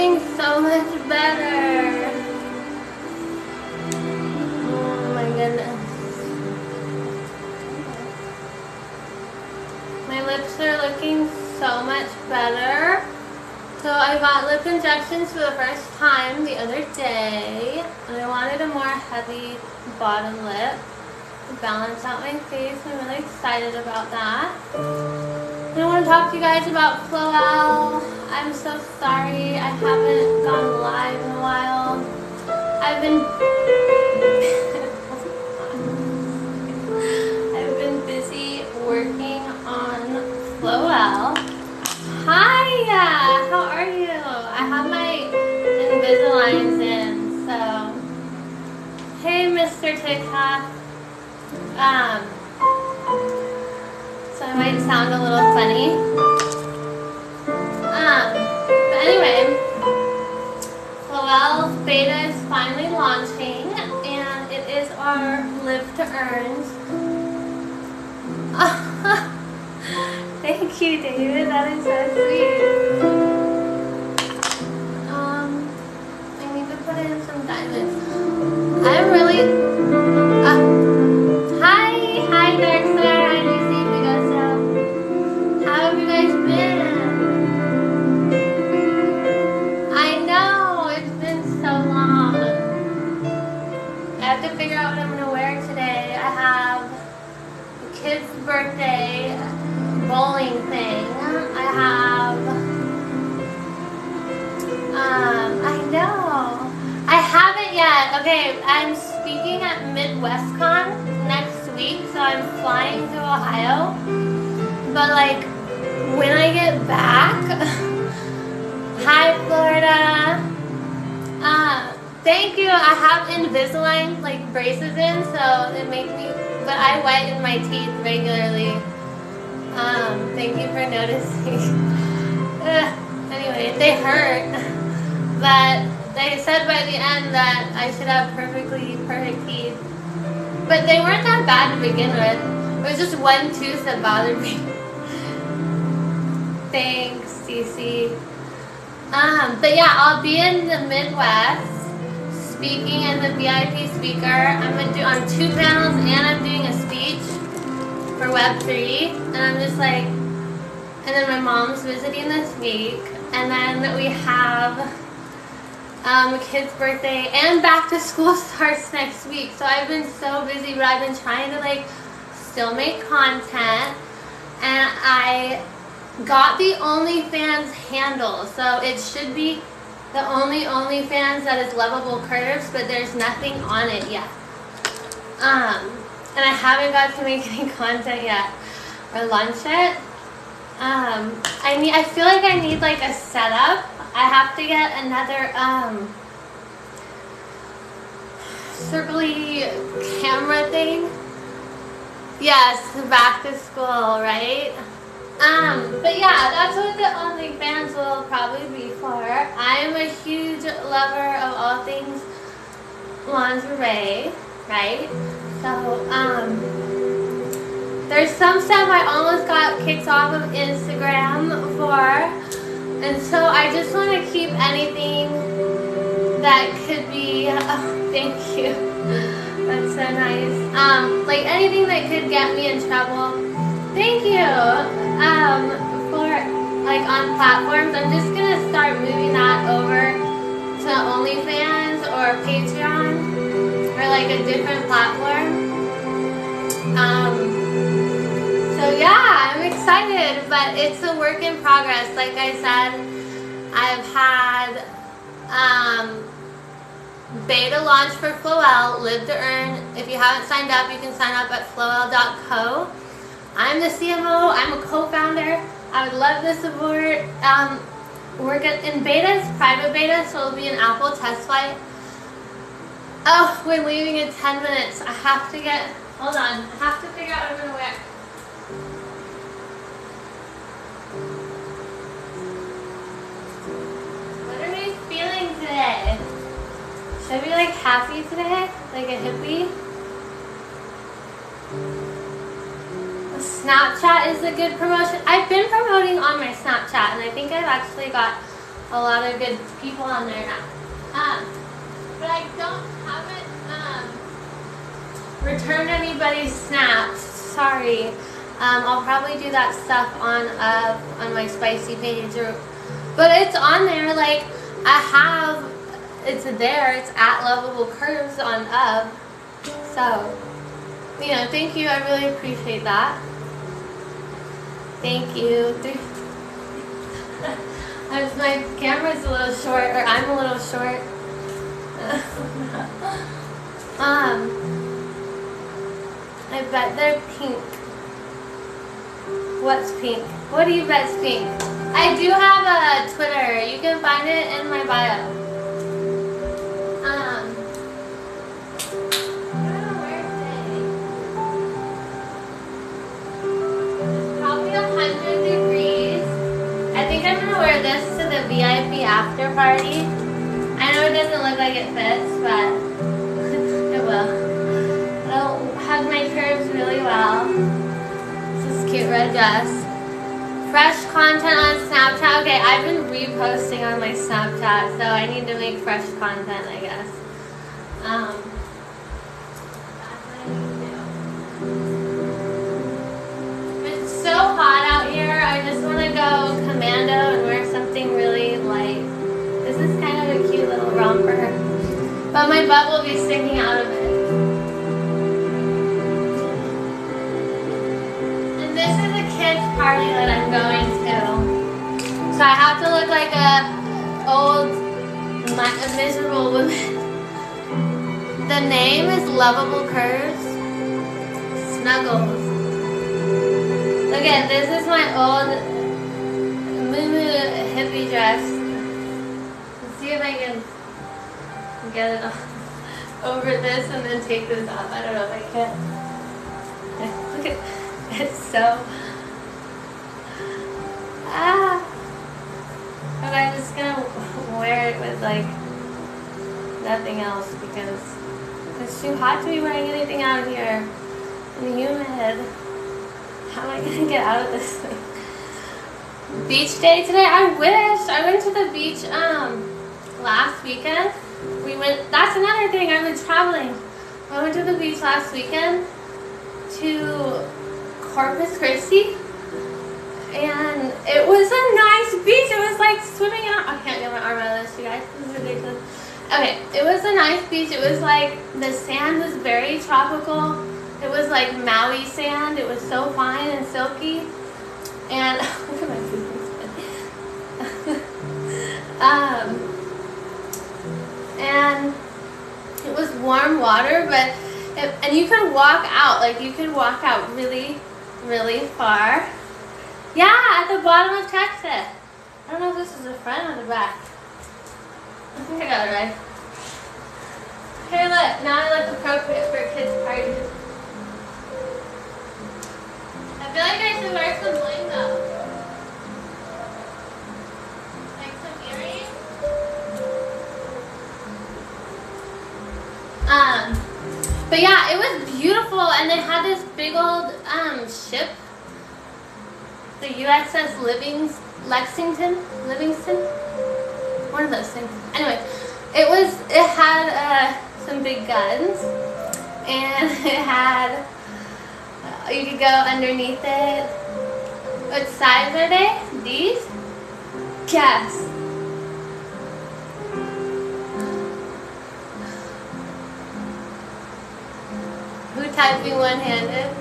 looking so much better. Oh my goodness. My lips are looking so much better. So I got lip injections for the first time the other day. And I wanted a more heavy bottom lip to balance out my face. I'm really excited about that. And I want to talk to you guys about Floel. I'm so sorry I haven't gone live in a while. I've been I've been busy working on Floel. Hi, how are you? I have my Invisaligns in, so hey, Mr. TikTok. Um, so I might sound a little funny. Anyway, Floel Beta is finally launching, and it is our Live to Earns. Thank you, David. That is so sweet. Um, I need to put in some diamonds. I'm really. I'm speaking at MidwestCon next week, so I'm flying to Ohio. But like, when I get back, hi Florida. Uh, thank you. I have Invisalign like braces in, so it makes me. But I whiten my teeth regularly. Um, thank you for noticing. Anyway, they hurt. But they said by the end that I should have perfectly perfect teeth. But they weren't that bad to begin with. It was just one tooth that bothered me. Thanks, Cece. Um, but yeah, I'll be in the Midwest speaking as a VIP speaker. I'm gonna do on two panels and I'm doing a speech for Web3. And I'm just like, and then my mom's visiting this week. And then we have um, kid's birthday and back to school starts next week. So I've been so busy, but I've been trying to like still make content. And I got the OnlyFans handle. So it should be the only OnlyFans that is lovable curves, but there's nothing on it yet. Um, and I haven't got to make any content yet or launch it. Um, I need. I feel like I need like a setup. I have to get another um, circly camera thing. Yes, back to school, right? Um, but yeah, that's what the OnlyFans will probably be for. I am a huge lover of all things lingerie, right? So, um, there's some stuff I almost got kicked off of Instagram for, and so I just want to keep anything that could be, oh, thank you, that's so nice, um, like anything that could get me in trouble, thank you, um, for, like on platforms, I'm just going to start moving that over to OnlyFans or Patreon, or like a different platform, um, excited, but it's a work in progress. Like I said, I've had um, beta launch for Floel, Live to Earn. If you haven't signed up, you can sign up at floel.co. I'm the CMO. I'm a co-founder. I would love the support. Um, we're good in beta. It's private beta, so it'll be an Apple test flight. Oh, we're leaving in 10 minutes. I have to get. Hold on. I have to figure out what I'm gonna wear. Like happy today? Like a hippie? Snapchat is a good promotion. I've been promoting on my Snapchat and I think I've actually got a lot of good people on there now. Um, but I don't haven't um, returned anybody's snaps. Sorry. Um, I'll probably do that stuff on uh, on my spicy page, or, but it's on there. Like I have, it's there. It's at lovable curves on Up. So, you know, thank you. I really appreciate that. Thank you. As my camera's a little short, or I'm a little short. um, I bet they're pink. What's pink? What do you bet's pink? I do have a Twitter. You can find it in my bio. Party. I know it doesn't look like it fits, but it will. It'll hug my curves really well. This is cute red dress. Fresh content on Snapchat. Okay, I've been reposting on my Snapchat, so I need to make fresh content, I guess. Um, so hot out here. I just want to go commando and wear something really light. This is kind of a cute little romper, but my butt will be sticking out of it. And this is a kids party that I'm going to. So I have to look like a old, a miserable woman. The name is Lovable Curves. Snuggles. Look at this is my old Moo hippie dress. See if I can get it over this and then take this off. I don't know if I can. Look at it's so ah. But I'm just gonna wear it with like nothing else because it's too hot to be wearing anything out here and humid. How am I gonna get out of this thing? Beach day today? I wish. I went to the beach um last weekend. We went that's another thing, I've been traveling. I went to the beach last weekend to Corpus Christi. And it was a nice beach. It was like swimming in I can't get my arm out of this, you guys. This is ridiculous. Okay, it was a nice beach. It was like the sand was very tropical. It was like Maui sand. It was so fine and silky. And look at my feet. um, and it was warm water, but it, and you could walk out. Like you could walk out really, really far. Yeah, at the bottom of Texas. I don't know if this is the front or the back. I think I got it right. Here, look. Now I look appropriate for a kid's party. I feel like I should wear some bling though. Um, but yeah, it was beautiful, and they had this big old um ship, the USS Livings Lexington, Livingston, one of those things. Anyway, it was it had uh, some big guns, and it had uh, you could go underneath it. What size are they? These? Yes. Who typing one-handed?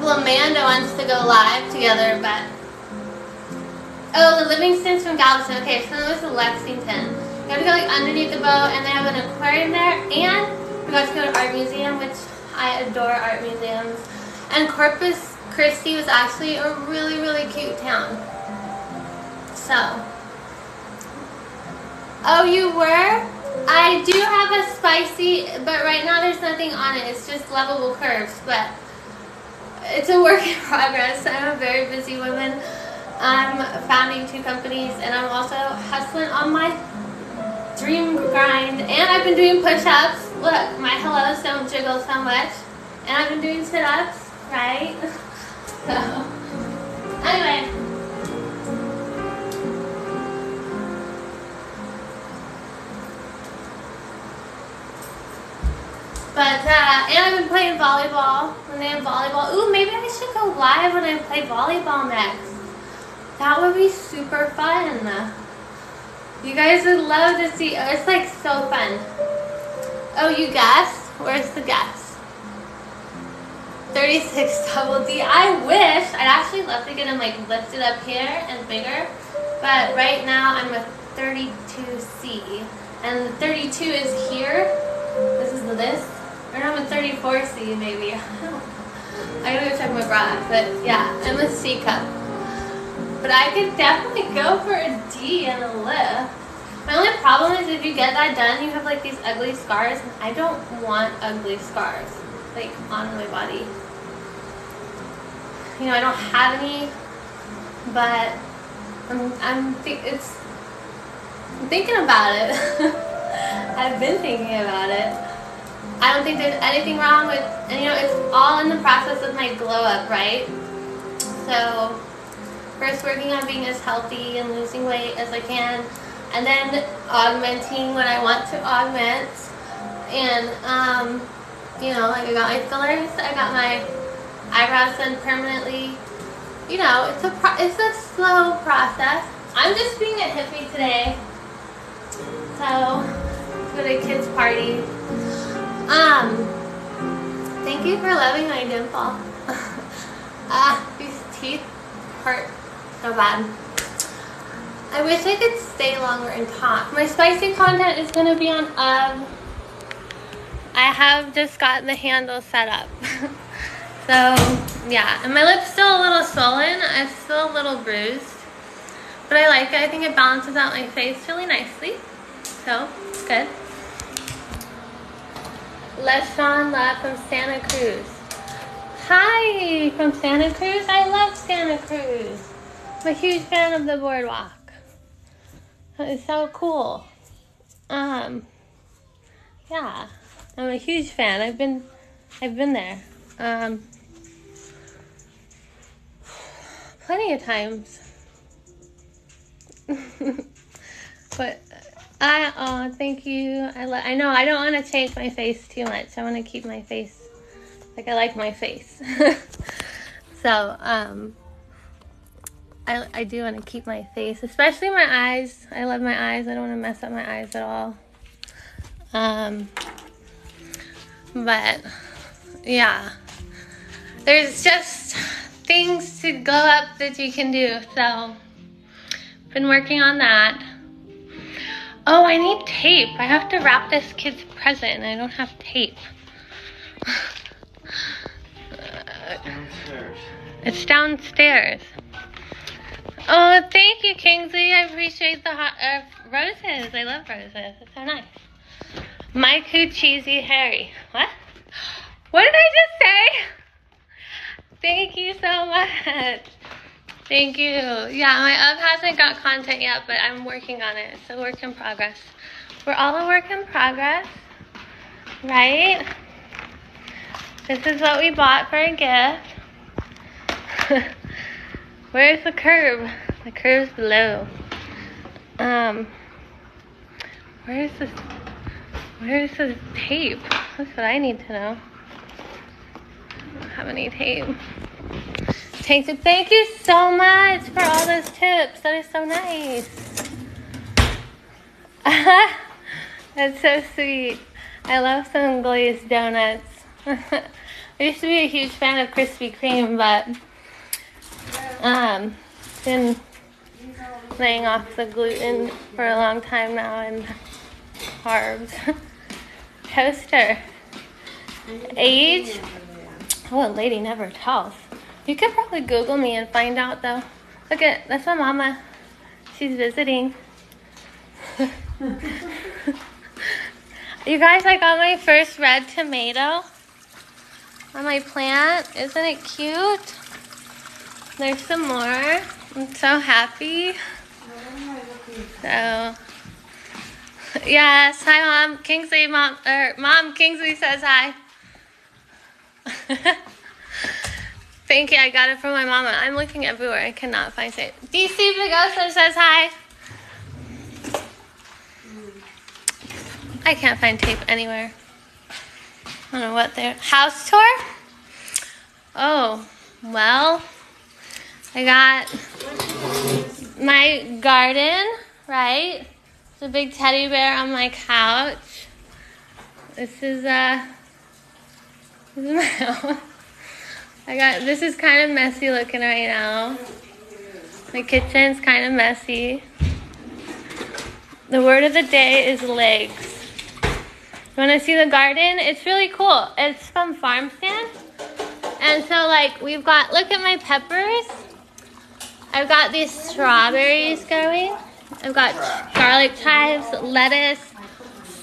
Flamanda wants to go live together, but oh, the Livingston's from Galveston. Okay, so this is Lexington. You have to go like underneath the boat, and they have an aquarium there, and we got to go to art museum, which I adore art museums. And Corpus Christi was actually a really, really cute town. So, oh, you were? I do have a spicy, but right now there's nothing on it. It's just lovable curves, but it's a work in progress. I'm a very busy woman. I'm founding two companies, and I'm also hustling on my dream grind. And I've been doing push-ups. Look, my hellos don't jiggle so much. And I've been doing sit-ups, right? so, anyway. But, uh, and I've been playing volleyball. When they have volleyball. Ooh, maybe I should go live when I play volleyball next. That would be super fun. You guys would love to see. It's like so fun. Oh, you guessed? Where's the guess? 36 double D. I wish. I'd actually love to get them like lifted up here and bigger. But right now I'm a 32C. And 32 is here. This is the this. Or I'm a 34C maybe. I gotta go check my bra. But yeah, I'm a C cup. But I could definitely go for a D and a lift. My only problem is if you get that done, you have like these ugly scars. And I don't want ugly scars, like on my body. You know, I don't have any, but I'm, I'm it's, I'm thinking about it. I've been thinking about it. I don't think there's anything wrong with, and you know, it's all in the process of my glow up, right? So, first working on being as healthy and losing weight as I can and then augmenting when I want to augment. And, um, you know, like I got my fillers, I got my eyebrows done permanently. You know, it's a it's a slow process. I'm just being a hippie today. So, for the kids' party. Thank you for loving my dimple. ah, these teeth hurt so bad. I wish I could stay longer and talk. My spicy content is going to be on um, I have just gotten the handle set up. so, yeah. And my lip's still a little swollen. I'm still a little bruised. But I like it. I think it balances out my face really nicely. So, it's good. LeSean Love from Santa Cruz. Hi, from Santa Cruz. I love Santa Cruz. I'm a huge fan of the boardwalk. It's so cool. Um, yeah, I'm a huge fan. I've been, I've been there. Um, plenty of times. but I, oh, thank you. I, le- I know I don't want to change my face too much. I want to keep my face like I like my face. so, um, I, I do want to keep my face, especially my eyes. I love my eyes. I don't want to mess up my eyes at all. Um, but yeah, there's just things to go up that you can do. So, been working on that. Oh, I need tape. I have to wrap this kid's present and I don't have tape. It's downstairs. Oh, thank you, Kingsley. I appreciate the hot, uh, roses. I love roses. It's so nice. My coo cheesy Harry. What? What did I just say? Thank you so much. Thank you. Yeah, my up hasn't got content yet, but I'm working on it. It's a work in progress. We're all a work in progress, right? This is what we bought for a gift. Where's the curve? The curve's below. Um, where's the, where's the tape? That's what I need to know. I don't have any tape. Thank you, thank you so much for all those tips. That is so nice. That's so sweet. I love some glazed donuts. I used to be a huge fan of Krispy Kreme, but um, been laying off the gluten for a long time now and carbs. Toaster. Age? Oh, a lady never tells. You could probably Google me and find out though. Look at, that's my mama. She's visiting. you guys, I got my first red tomato on my plant. Isn't it cute? There's some more. I'm so happy. So, yes. Hi, Mom. Kingsley, Mom, or Mom, Kingsley says hi. Thank you. I got it from my mama. I'm looking everywhere. I cannot find it. DC Vigosa says hi. I can't find tape anywhere. I don't know what their house tour. Oh, well, I got my garden, right? A big teddy bear on my couch. This is uh this is my house. I got this is kind of messy looking right now. My kitchen's kind of messy. The word of the day is legs. You want to see the garden? It's really cool. It's from Farm Stand. And so, like, we've got, look at my peppers. I've got these strawberries going. I've got garlic chives, lettuce,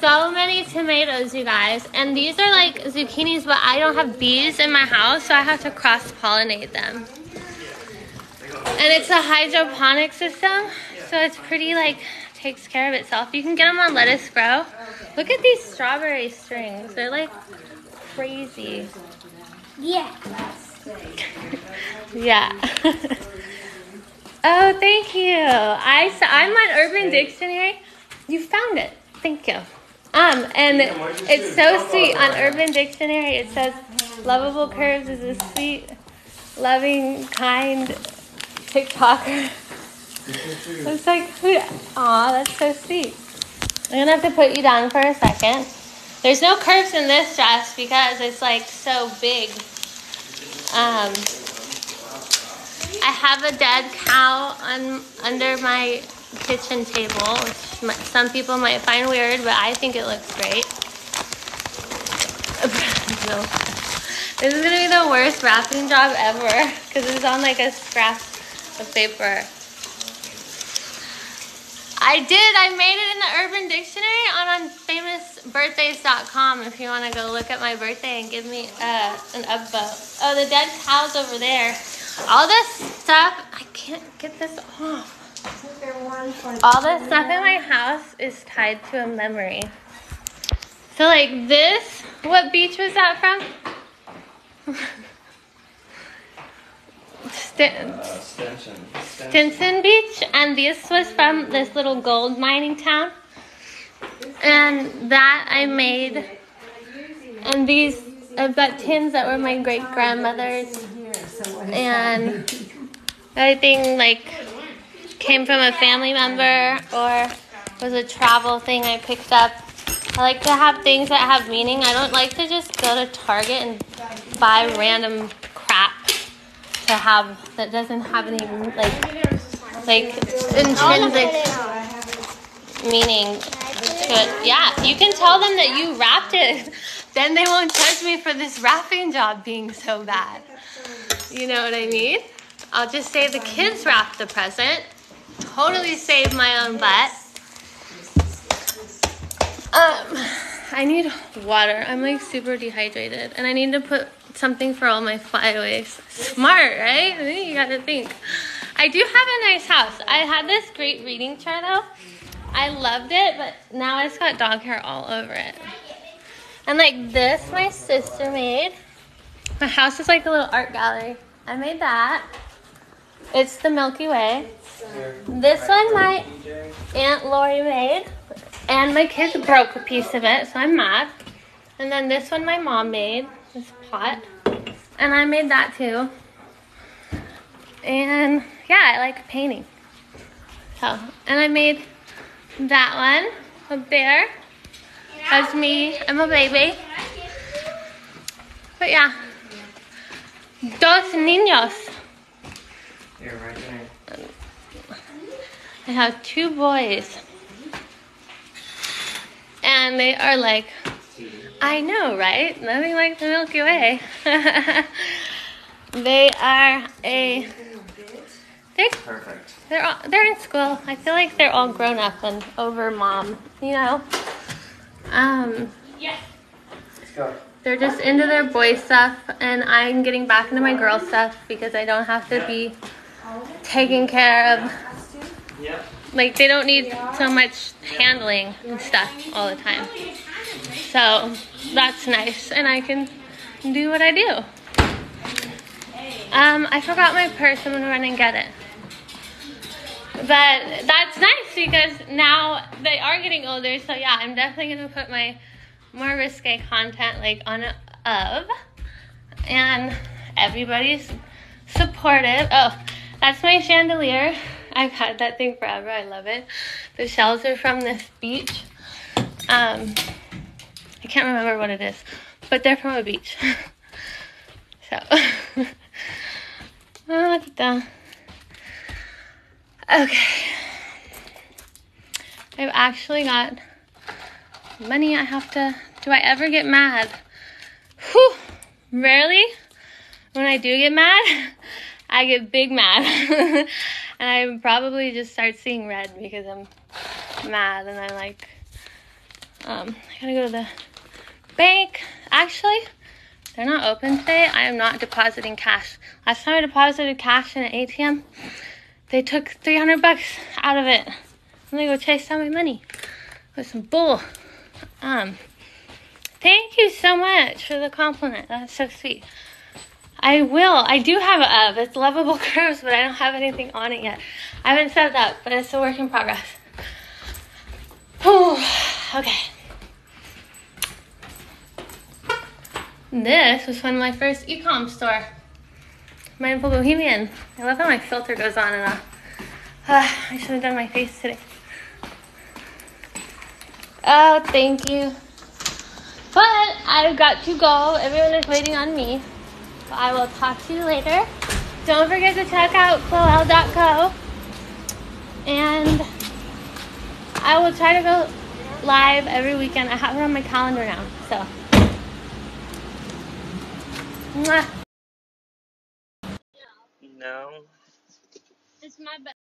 so many tomatoes, you guys. And these are like zucchinis, but I don't have bees in my house, so I have to cross pollinate them. And it's a hydroponic system, so it's pretty like takes care of itself. You can get them on Lettuce Grow. Look at these strawberry strings. They're like crazy. Yeah. yeah. oh, thank you. I saw, I'm on Urban Dictionary. You found it. Thank you. Um, and it's so sweet. On Urban Dictionary, it says lovable curves is a sweet, loving, kind TikToker. It's like, aw, that's so sweet. I'm gonna have to put you down for a second. There's no curves in this dress because it's like so big. Um, I have a dead cow on under my kitchen table, which some people might find weird, but I think it looks great. This is gonna be the worst wrapping job ever because it's on like a scrap of paper. I did. I made it in the Urban Dictionary on, famousbirthdays.com if you want to go look at my birthday and give me uh, an upvote. Oh, the dead cow's over there. All this stuff, I can't get this off. All the stuff in my house is tied to a memory. So, like this, what beach was that from? St- Stinson. Stinson Beach, and this was from this little gold mining town. And that I made, and these I've got tins that were my great grandmother's, and everything like came from a family member or was a travel thing I picked up. I like to have things that have meaning. I don't like to just go to Target and buy random crap to have that doesn't have any like like intrinsic meaning to it. Yeah, you can tell them that you wrapped it. Then they won't judge me for this wrapping job being so bad. You know what I mean? I'll just say the kids wrapped the present. Totally saved my own butt. Um, I need water. I'm like super dehydrated, and I need to put something for all my flyaways. Smart, right? You gotta think. I do have a nice house. I had this great reading chair though. I loved it, but now it's got dog hair all over it. And like this, my sister made. My house is like a little art gallery. I made that. It's the Milky Way. This one my Aunt Lori made. And my kids broke a piece of it, so I'm mad. And then this one my mom made, this pot. And I made that too. And yeah, I like painting. So, and I made that one up there. That's me. I'm a baby. But yeah. Dos niños. Here, right there. I have two boys. And they are like, I know, right? Nothing like the Milky Way. they are a they're Perfect. they're all, they're in school. I feel like they're all grown up and over mom, you know. Um, Let's go. they're just into their boy stuff, and I'm getting back into my girl stuff because I don't have to be taking care of. Like they don't need so much handling and stuff all the time. So that's nice, and I can do what I do. Um, I forgot my purse. I'm gonna run and get it. But that's nice because now they are getting older. So yeah, I'm definitely gonna put my more risque content like on a of and everybody's supportive. Oh, that's my chandelier. I've had that thing forever. I love it. The shells are from this beach. Um, I can't remember what it is, but they're from a beach. so, oh, okay. I've actually got money I have to. Do I ever get mad? Whew, rarely. When I do get mad, I get big mad. and I probably just start seeing red because I'm mad and I like um I gotta go to the bank. Actually, they're not open today. I am not depositing cash. Last time I deposited cash in an ATM, they took 300 bucks out of it. I'm gonna go chase down my money with some bull. Um, thank you so much for the compliment. That's so sweet. I will. I do have a of. It's lovable curves, but I don't have anything on it yet. I haven't set it up, but it's a work in progress. Whew. Okay. This was from my first ecom store. Mindful Bohemian. I love how my filter goes on and off. Uh, I should have done my face today. Oh, thank you. But I've got to go. Everyone is waiting on me. I will talk to you later. Don't forget to check out Floel.co. And I will try to go live every weekend. I have it on my calendar now. So. Mwah. No. It's my bed.